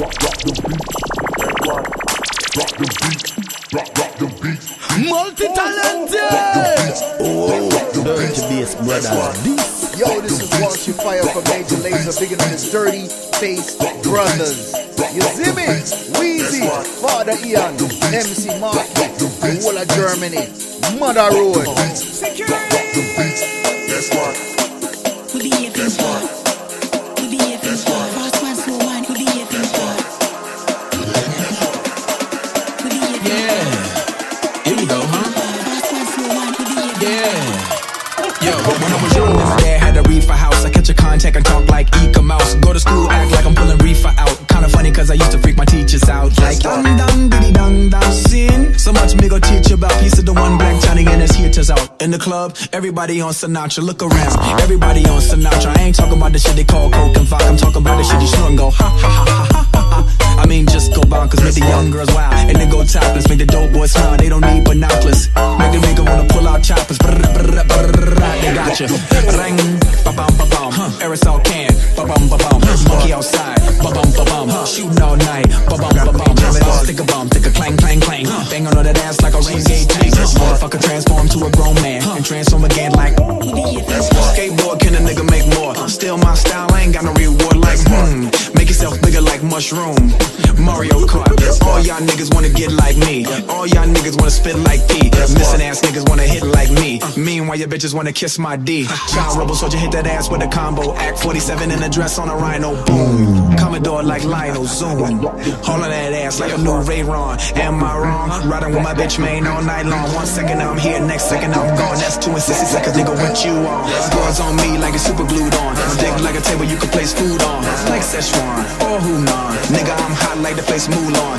drop, drop the beats. That's right. Drop the beats. Drop, drop the beats. Multi-talented. Drop the beats. Oh, drop the beats. Bass, brother. Right. Yo, this is Watching Fire from Major Laser, bigger than his dirty face brothers. You see me? Wheezy, Father Ian, MC Mark, the whole of Germany, Mother Road. Security! That's right. That's right. Yeah. Yo, when I was young, my dad had a reefer house. I catch a contact and talk like Eka Mouse. Go to school, act like I'm pulling reefer out. Kinda funny cause I used to freak my teachers out. Like dum dum diddy dum dum sin. So much me go teach you about piece of the one black Johnny and his hitters out. In the club, everybody on Sinatra. Look around, everybody on Sinatra. I ain't talking about the shit they call coke and vodka. I'm talking about the shit you snort and go ha ha ha ha ha ha. I mean, just go bonkers, make the young girls wild, and then go topless, make the dope boys smile. They don't need binoculars, brr, they got you. Ring, ba bum ba bum, aerosol can, ba bum ba bum, monkey outside, ba bum ba bum, shooting all night, ba bum ba bum. Stick a bum, stick a clang clang clang, bang on that ass like a renegade tank. Ain't got no reward like hmm. Make yourself bigger like mushroom. Mario Kart. All y'all niggas wanna get like me. All y'all niggas wanna spit like P. Missing ass niggas wanna hit like me. Meanwhile, your bitches wanna kiss my D. Child rebel soldier hit that ass with a combo. Act 47 in a dress on a rhino. Boom. Commodore like Lionel. Zoom. Of that ass like a new Ray Ron. Am I wrong? Riding with my bitch main all night long. One second I'm here, next second I'm gone. That's two and 60 seconds, nigga, what you on? Girls on me like it's super glued on. Dick like a table you can place food on. Like Szechuan or Hunan. Nigga, I'm hot like the place Mulan.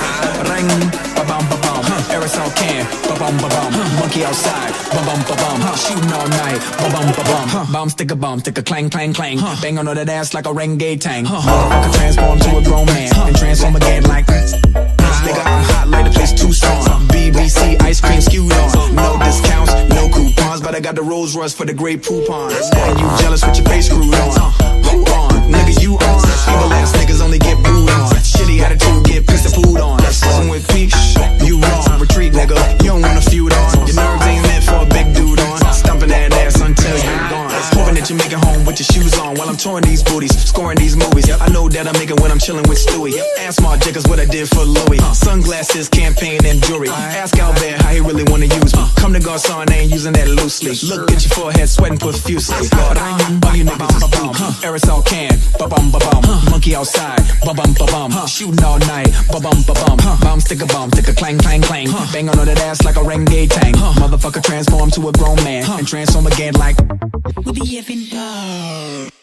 Ring, ba bum ba bum. Aerosol can, ba bum ba bum. Monkey outside, ba bum ba bum. Shooting all night, ba bum ba bum. Bomb stick a bomb, stick a clang clang clang. Bang on that ass like a renegade tank. Motherfucker transform to a grown man and transform again like. I got the Rolls Royce for the great poupons. And you jealous with your face screwed on? Who on? Nigga, you on? Evil ass on while I'm touring these booties, scoring these movies. I know that I make it when I'm chilling with Stewie. Ask Mark Jacobs what I did for Louis. Uh, sunglasses, campaign, and jewelry. Uh-huh. Ask Albert how he really wanna use me. Come to Garcon, I ain't using that loosely. Look at your forehead, sweating profusely. Uh-huh. All you niggas is boom. Uh-huh. Uh, aerosol can, ba bum ba bum. Monkey outside, ba bum ba bum. Shooting all night, ba bum ba bum. Bomb stick a bomb, stick a clang clang clang. Bang on that ass like a renegade tank. Motherfucker transform to a grown man and transform again like. We be here for